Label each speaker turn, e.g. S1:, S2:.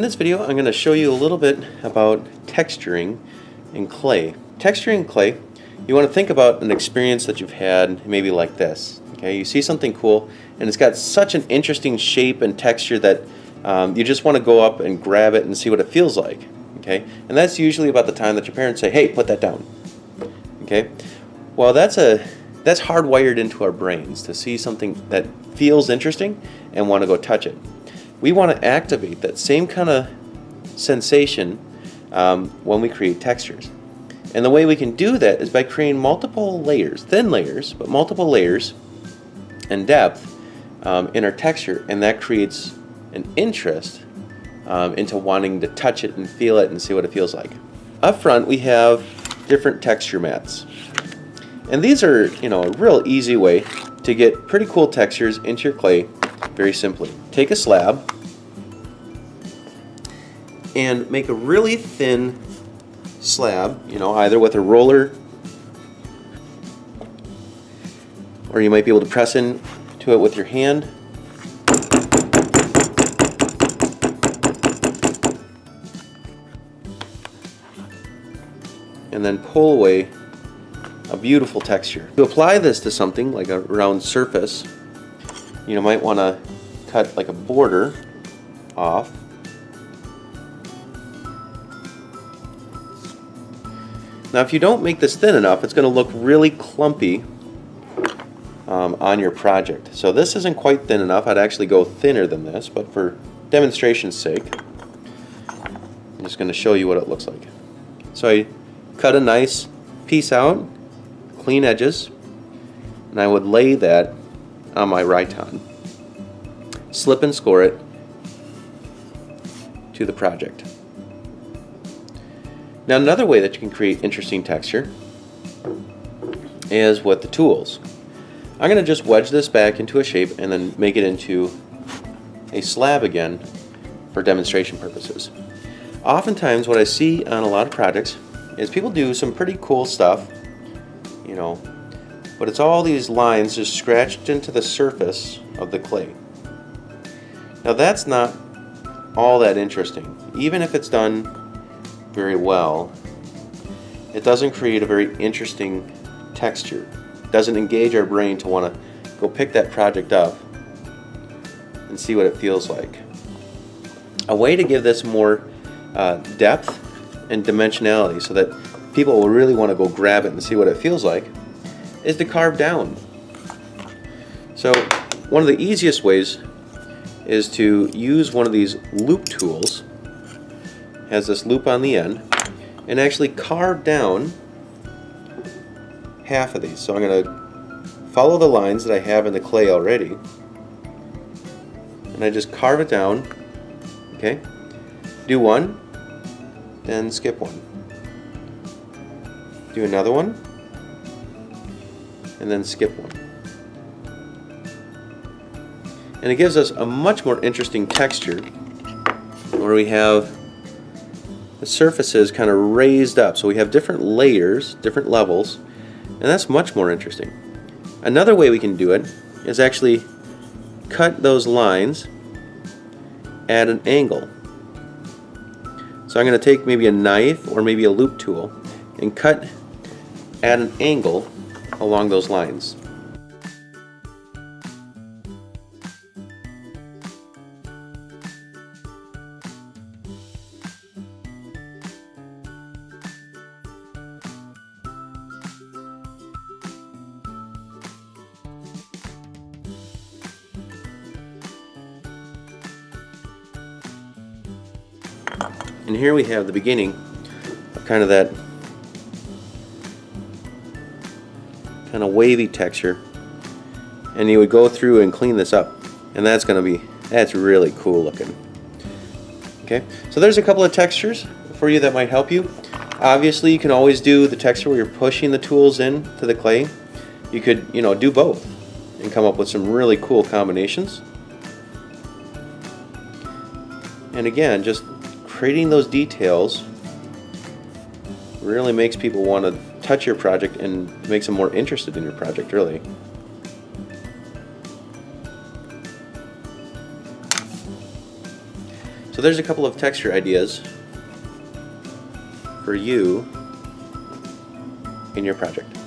S1: In this video I'm going to show you a little bit about texturing in clay. Texturing clay, you want to think about an experience that you've had maybe like this. Okay, You see something cool and it's got such an interesting shape and texture that um, you just want to go up and grab it and see what it feels like. Okay, And that's usually about the time that your parents say, hey, put that down. Okay, Well, that's a that's hardwired into our brains to see something that feels interesting and want to go touch it we want to activate that same kind of sensation um, when we create textures. And the way we can do that is by creating multiple layers, thin layers, but multiple layers and depth um, in our texture, and that creates an interest um, into wanting to touch it and feel it and see what it feels like. Up front, we have different texture mats. And these are, you know, a real easy way to get pretty cool textures into your clay very simply. Take a slab and make a really thin slab, you know, either with a roller or you might be able to press in to it with your hand. And then pull away a beautiful texture. To apply this to something like a round surface, you might want to cut like a border off. Now if you don't make this thin enough, it's going to look really clumpy um, on your project. So this isn't quite thin enough. I'd actually go thinner than this, but for demonstration's sake, I'm just going to show you what it looks like. So I cut a nice piece out, clean edges, and I would lay that on my Rhyton. Slip and score it to the project. Now another way that you can create interesting texture is with the tools. I'm going to just wedge this back into a shape and then make it into a slab again for demonstration purposes. Oftentimes what I see on a lot of projects is people do some pretty cool stuff, you know, but it's all these lines just scratched into the surface of the clay. Now that's not all that interesting. Even if it's done very well, it doesn't create a very interesting texture. It doesn't engage our brain to want to go pick that project up and see what it feels like. A way to give this more uh, depth and dimensionality so that people will really want to go grab it and see what it feels like is to carve down. So one of the easiest ways is to use one of these loop tools has this loop on the end and actually carve down half of these. So I'm going to follow the lines that I have in the clay already and I just carve it down okay do one then skip one do another one and then skip one. And it gives us a much more interesting texture where we have the surfaces kind of raised up. So we have different layers, different levels, and that's much more interesting. Another way we can do it is actually cut those lines at an angle. So I'm going to take maybe a knife or maybe a loop tool and cut at an angle along those lines. And here we have the beginning of kind of that kind of wavy texture. And you would go through and clean this up. And that's going to be that's really cool looking. Okay so there's a couple of textures for you that might help you. Obviously you can always do the texture where you're pushing the tools in to the clay. You could you know do both and come up with some really cool combinations. And again just creating those details really makes people want to touch your project and makes them more interested in your project, really. So there's a couple of texture ideas for you in your project.